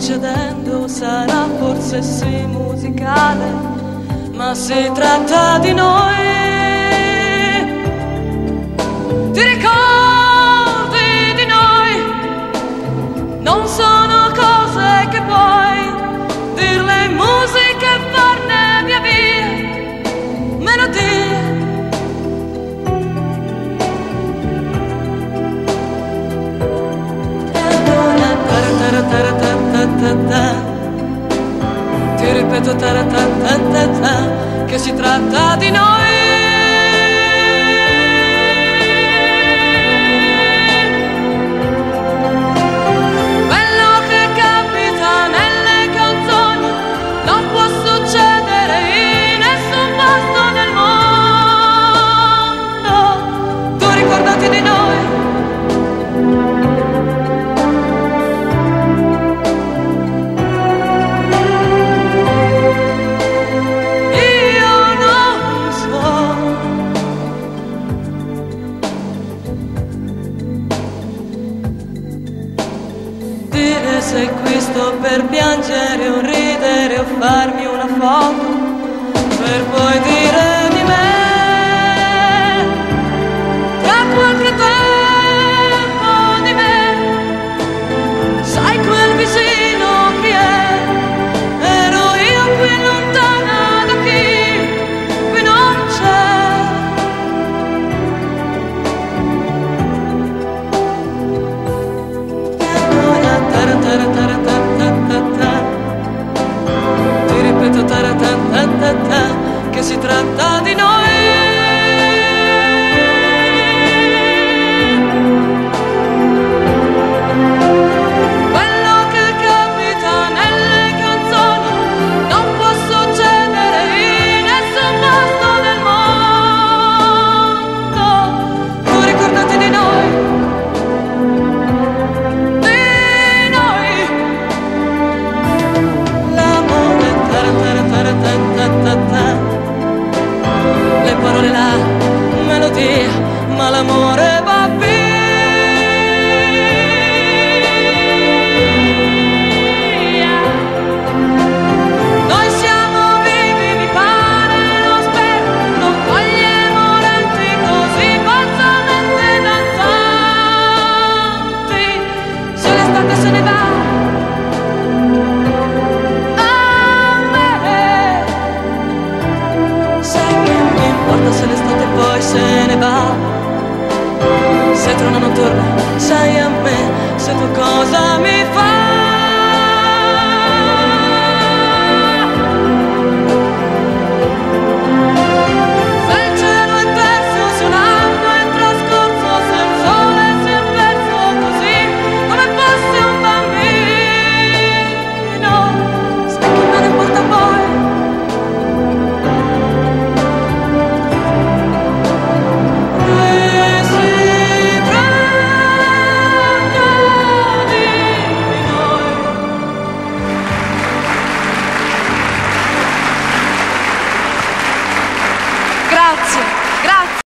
succedendo sarà forse sì musicale, ma si tratta di noi. ti ripeto taratata, che si tratta di noi. sei qui sto per piangere o ridere o farmi una foto. parole, la melodia, ma l'amore va. nocturna nocturna